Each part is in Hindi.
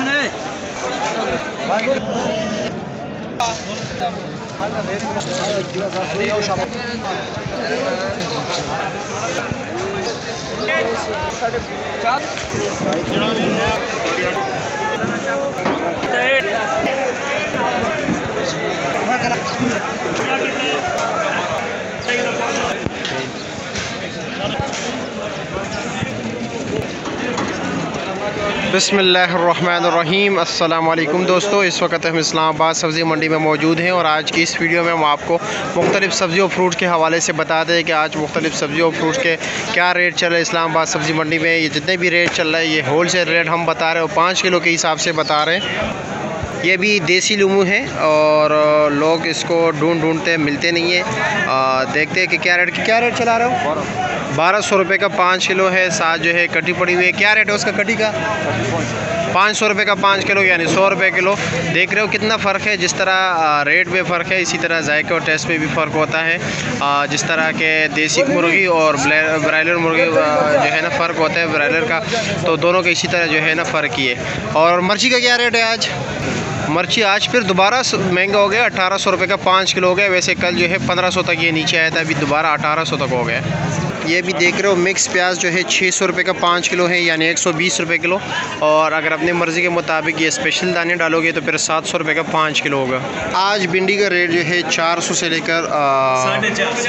Akshinay. Thank you. बसमीम अल्लाम दोस्तों, इस वक्त हम इस्लामाबाद सब्ज़ी मंडी में मौजूद हैं और आज की इस वीडियो में हम आपको मुख्तलिफ़ सब्ज़ी और फ्रूट के हवाले से बताते हैं कि आज मुख्तलिफ़ सब्ज़ी और फ्रूट के क्या रेट चल रहे हैं इस्लामाबाद सब्ज़ी मंडी में। ये जितने भी रेट चल रहे हैं, ये होल सेल रेट हम बता रहे हैं और पाँच किलो के हिसाब से बता रहे हैं। ये भी देसी लूमू है और लोग इसको ढूंढ ढूंढते मिलते नहीं है। देखते हैं कि क्या रेट क्या रेट चला रहे हो? बारह सौ रुपये का पाँच किलो है, साथ जो है कटी पड़ी हुई है। क्या रेट है उसका कटी का? पाँच सौ रुपये का पाँच किलो, यानी सौ रुपये किलो। देख रहे हो कितना फ़र्क है, जिस तरह रेट में फ़र्क है, इसी तरह जायके और टेस्ट में भी फ़र्क होता है। जिस तरह के देसी मुर्गी और ब्रायलर मुर्गी जो है ना, फ़र्क होता है ब्रायलर का तो दोनों का इसी तरह जो है ना, फ़र्क ही है। और मर्ची का क्या रेट है आज? मर्ची आज फिर दोबारा महँगा हो गया, अठारह सौ रुपये का पाँच किलो हो गया। वैसे कल जो है पंद्रह सौ तक ये नीचे आया था, अभी दोबारा अठारह सौ तक हो गया। ये भी देख रहे हो, मिक्स प्याज जो है छः सौ रुपये का पाँच किलो है, यानी एक सौ बीस रुपये किलो। और अगर अपनी मर्ज़ी के मुताबिक ये स्पेशल दाने डालोगे तो फिर सात सौ रुपये का पाँच किलो होगा। आज भिंडी का रेट जो है चार सौ से लेकर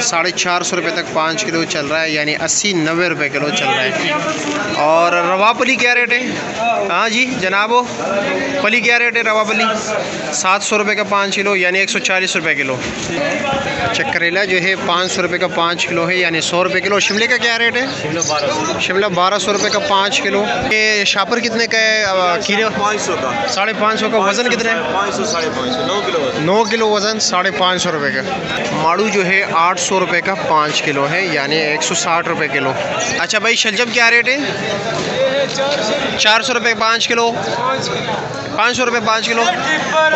साढ़े चार सौ रुपये तक पाँच किलो चल रहा है, यानी अस्सी नब्बे रुपये किलो चल रहा है। और रवा पली क्या रेट है? हाँ जी, जनाबो, पली क्या रेट है रवा पली सात सौ रुपये का पाँच किलो यानी एक सौ चालीस रुपये किलो। अच्छा करेला जो है पाँच सौ रुपये का पाँच किलो है यानी सौ रुपये किलो। शिमले का क्या रेट है? शिमला बारह शिमला बारह सौ रुपये का पाँच किलो। ये शापर कितने का है? कीड़े पाँच सौ का। साढ़े पाँच सौ का वज़न कितने है? पाँच सौ साढ़े पाँच सौ नौ किलो नौ किलो वज़न साढ़े पाँच सौ रुपये का। माड़ू जो है आठ सौ रुपये का पाँच किलो है यानी एक सौ साठ रुपये किलो। अच्छा भाई शलजम क्या रेट है? चार सौ रुपये पाँच किलो पाँच सौ रुपये पाँच किलो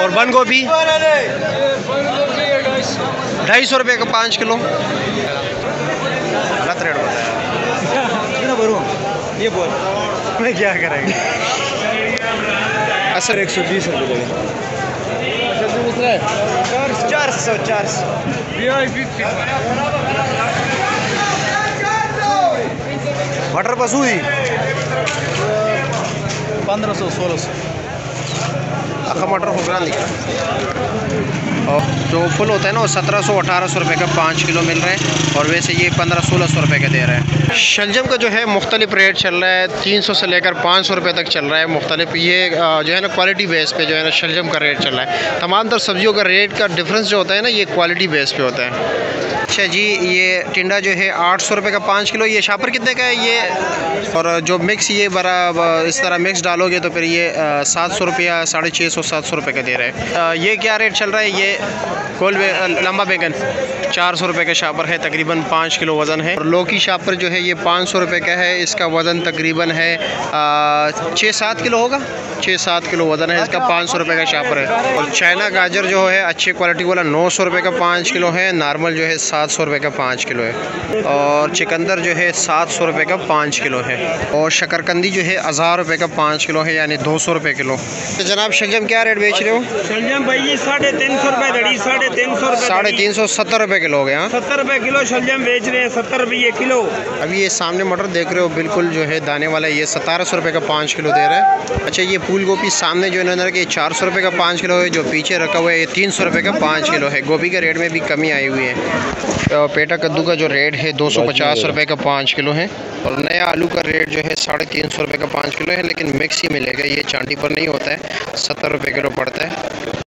और बंद गोभी। ढाई सौ रुपये का पाँच किलो। गलत रेट बताया। ये बोल। मैं क्या करेंगे? असर एक सौ बीस रुपये चार सौ चार सौ। मटर पसूरी पंद्रह सौ, सोलह सौ। अखा मटर खुबरा निकला। और जो फुल होता है ना, वो सत्रह सौ, अठारह सौ रुपये का पाँच किलो मिल रहा है। और वैसे ये पंद्रह, सोलह सौ रुपये का दे रहा है। शलजम का जो है, मुख्तलिफ़ रेट चल रहा है। तीन सौ से लेकर पाँच सौ रुपये तक चल रहा है मुख्तलिफ़। ये जो है ना क्वालिटी बेस पे जो है ना शलजम का रेट चल रहा है। तमाम तर सब्जियों का रेट का डिफरेंस जो होता है ना, ये क्वालिटी बेस पे होता है। अच्छा जी, ये टिंडा जो है आठ सौ रुपये का पाँच किलो, ये शापर कितने का है? ये और जो मिक्स ये बड़ा इस तरह मिक्स डालोगे तो फिर ये सात सौ रुपया, साढ़े छः सौ, सात सौ रुपये का दे रहा है। ये क्या रेट चल रहा है? ये कोल लंबा बैगन चार सौ रुपये का शापर है, तकरीबन पाँच किलो वज़न है। और लौकी शापर जो है, ये पाँच सौ रुपये का है, इसका वज़न तकरीबन है छः सात किलो होगा? छः सात किलो वज़न है, इसका पाँच सौ रुपये का शापर है। और चाइना गाजर जो है, अच्छी क्वालिटी वाला नौ सौ रुपये का पाँच किलो है नॉर्मल जो है सात सौ रुपये का पाँच किलो है। और चिकंदर जो है सात सौ रुपये का पाँच किलो है। और शकरकंदी जो है हज़ार रुपये का पाँच किलो है यानी दो सौ रुपये किलो। तो जनाब शलजम क्या रेट बेच रहे हो? शलजम भाई साढ़े तीन सौ रुपये दड़ी साढ़े तीन सौ साढ़े तीन सौ सत्तर रुपये किलो हो गया हाँ? सत्तर रुपये किलो शलजम बेच रहे हैं सत्तर रुपये किलो। अभी ये सामने मटर देख रहे हो बिल्कुल जो है दाने वाला ये सतारह सौ रुपये का पाँच किलो दे रहा है। अच्छा ये फूल गोभी सामने जो इन्होंने रखा चार सौ रुपये का पाँच किलो है जो पीछे रखा हुआ है ये तीन सौ रुपये का पाँच किलो है। गोभी के रेट में भी कमी आई हुई है। पेटा कद्दू का जो रेट है दो सौ पचास रुपये का पाँच किलो है और नया आलू का रेट जो है साढ़े तीन सौ रुपये का पाँच किलो है लेकिन मिक्स ही मिलेगा ये चांदी पर नहीं होता है सत्तर रुपये किलो पड़ता है।